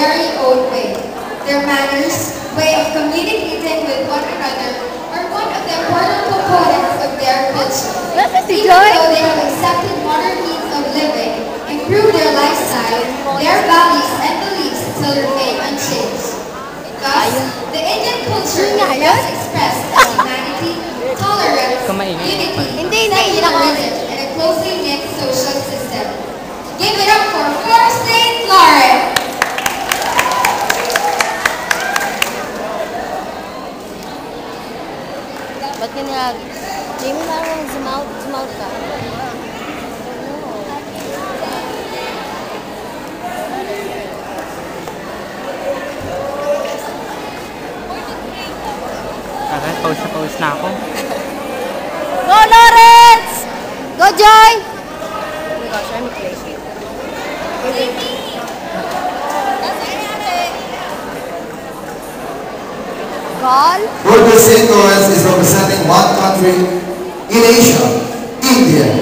very own way. Their manners, way of communicating with one another, are one of the important components of their culture. Even though they have accepted modern means of living, improved their lifestyle, their values and beliefs still remain unchanged. Thus, the Indian culture is na ako. Go, Lawrence! Go, Joy! Oh my gosh, I'm crazy. Ball? Burger St. Lawrence is representing one country in Asia, India.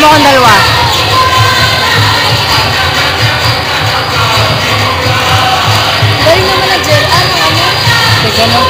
Mo akong dalawa. Galing naman na gel. Ano, ano? Teka mo.